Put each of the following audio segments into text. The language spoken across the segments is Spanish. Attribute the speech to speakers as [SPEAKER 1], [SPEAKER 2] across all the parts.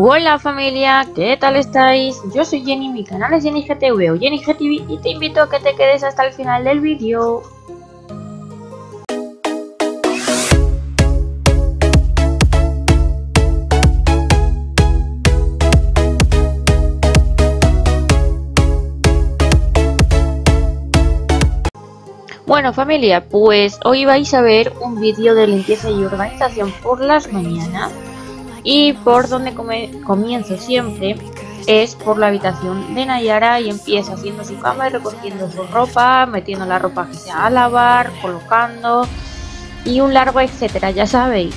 [SPEAKER 1] Hola familia, ¿qué tal estáis? Yo soy Jenny, mi canal es Jenny GTV o Jenny GTV y te invito a que te quedes hasta el final del vídeo. Bueno familia, pues hoy vais a ver un vídeo de limpieza y organización por las mañanas y por donde comienzo siempre es por la habitación de Nayara y empieza haciendo su cama y recogiendo su ropa, metiendo la ropa que sea a lavar, colocando y un largo etcétera, ya sabéis.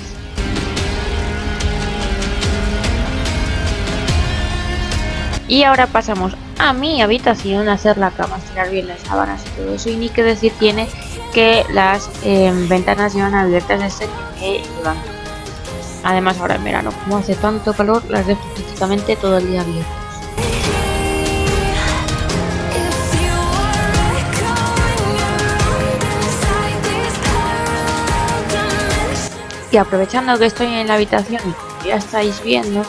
[SPEAKER 1] Y ahora pasamos a mi habitación a hacer la cama, estirar bien las sábanas y todo eso. Y ni que decir tiene que las em, ventanas llevan abiertas desde que llevan. Además ahora en verano, como hace tanto calor, las dejo prácticamente todo el día abiertas. Y aprovechando que estoy en la habitación y ya estáis viendo,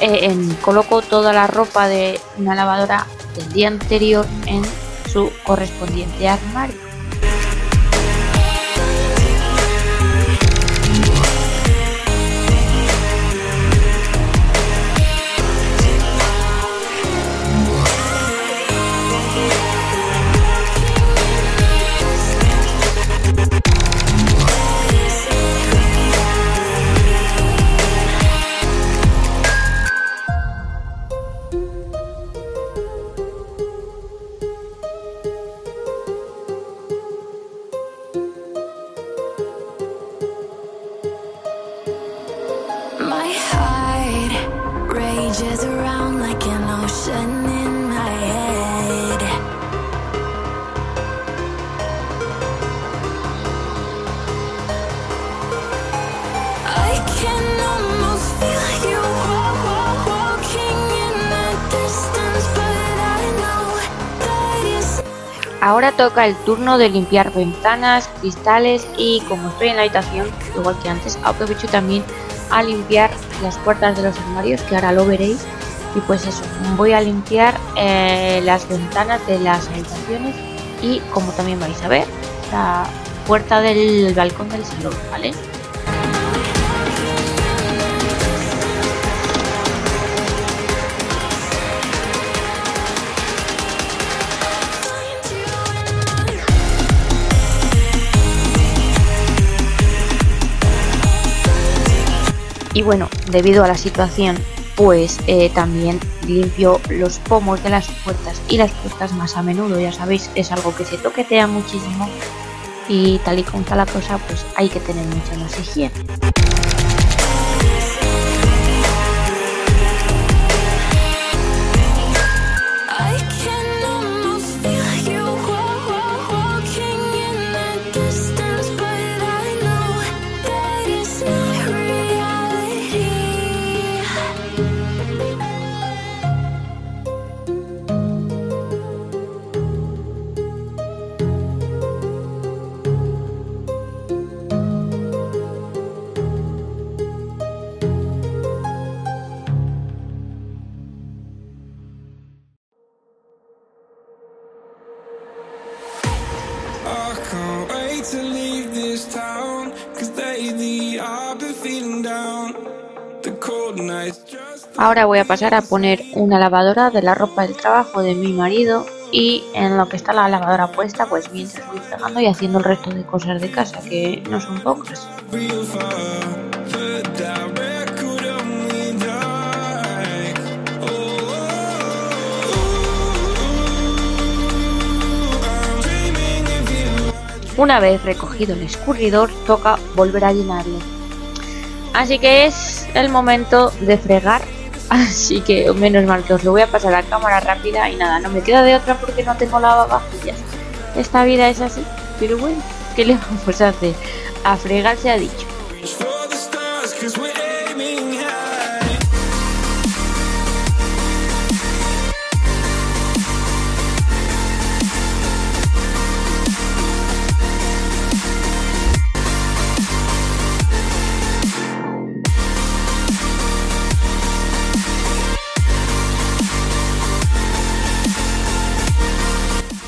[SPEAKER 1] eh, coloco toda la ropa de una lavadora del día anterior en su correspondiente armario. Ahora toca el turno de limpiar ventanas, cristales y como estoy en la habitación, igual que antes, aprovecho también a limpiar las puertas de los armarios, que ahora lo veréis. Y pues eso, voy a limpiar eh, las ventanas de las habitaciones y como también vais a ver, la puerta del balcón del salón, ¿vale? Y bueno debido a la situación pues eh, también limpio los pomos de las puertas y las puertas más a menudo ya sabéis es algo que se toquetea muchísimo y tal y como está la cosa pues hay que tener mucha más higiene Ahora voy a pasar a poner una lavadora de la ropa del trabajo de mi marido y en lo que está la lavadora puesta pues mientras voy fregando y haciendo el resto de cosas de casa que no son pocas. Una vez recogido el escurridor, toca volver a llenarlo. Así que es el momento de fregar. Así que menos mal que os lo voy a pasar a cámara rápida y nada, no me queda de otra porque no tengo lavavajillas. Esta vida es así, pero bueno, ¿qué le vamos a hacer? A fregar se ha dicho.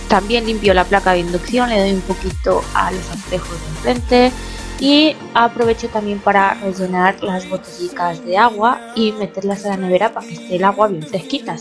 [SPEAKER 1] También limpio la placa de inducción, le doy un poquito a los azulejos de enfrente y aprovecho también para rellenar las botellitas de agua y meterlas a la nevera para que esté el agua bien fresquita,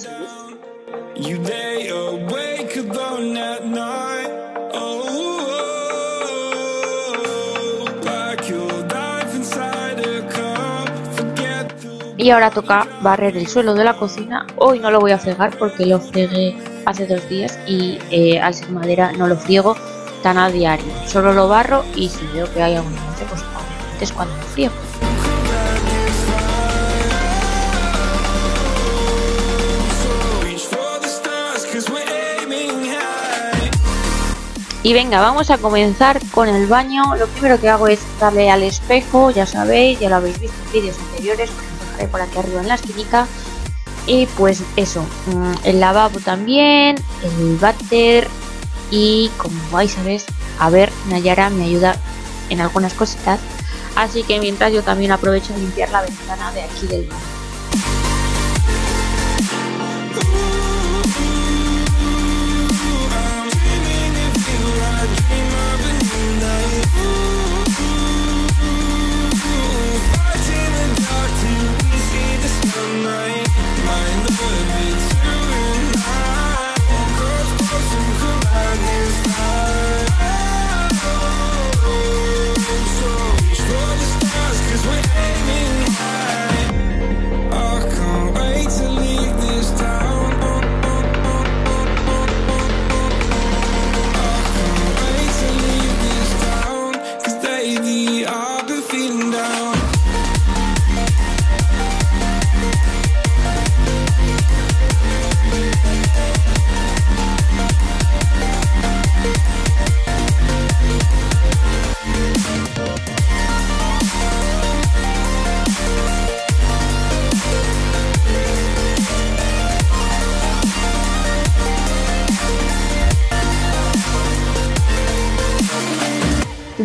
[SPEAKER 1] Y ahora toca barrer el suelo de la cocina. Hoy no lo voy a fregar porque lo fregué hace dos días y eh, al ser madera no lo friego tan a diario. Solo lo barro y si veo que hay algún mancha, pues es cuando lo friego. Y venga, vamos a comenzar con el baño. Lo primero que hago es darle al espejo, ya sabéis, ya lo habéis visto en vídeos anteriores, por aquí arriba en la esquinita. Y pues eso, mm, el lavabo también, el váter y como vais a ver, a ver, Nayara me ayuda en algunas cositas. Así que mientras yo también aprovecho a limpiar la ventana de aquí del baño.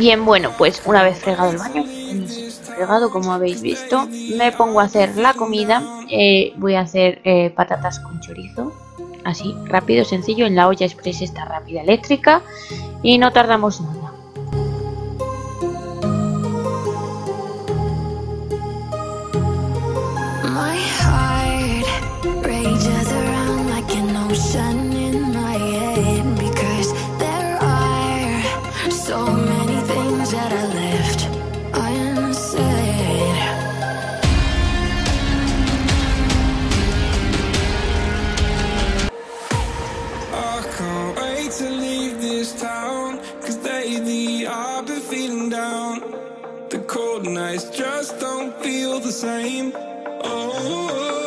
[SPEAKER 1] Bien, bueno, pues una vez fregado el baño, fregado como habéis visto, me pongo a hacer la comida. Eh, voy a hacer eh, patatas con chorizo, así, rápido, sencillo, en la olla express esta rápida eléctrica y no tardamos nada. that
[SPEAKER 2] I left unsaid.
[SPEAKER 3] I can't wait to leave this town, cause lately I've been feeling down. The cold nights just don't feel the same. oh.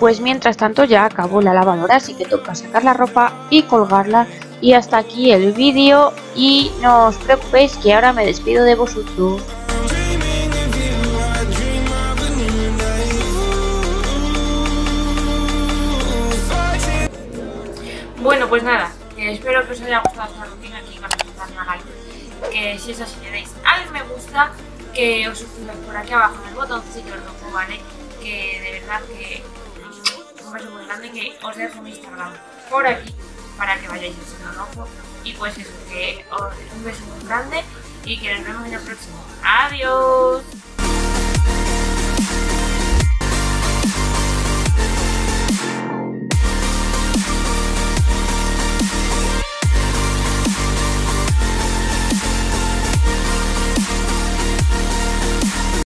[SPEAKER 1] Pues mientras tanto ya acabó la lavadora, así que toca sacar la ropa y colgarla. Y hasta aquí el vídeo y no os preocupéis que ahora me despido de vosotros. Bueno, pues nada, espero que os haya gustado esta rutina aquí en canal. Que si es así le deis al me gusta, que os suscribáis por aquí abajo en el botoncito rojo, ¿vale? Que de verdad que un beso muy grande que os dejo mi Instagram por aquí para que vayáis echando rojo. Y pues eso, que os un beso muy grande y que nos vemos en el próximo. ¡Adiós!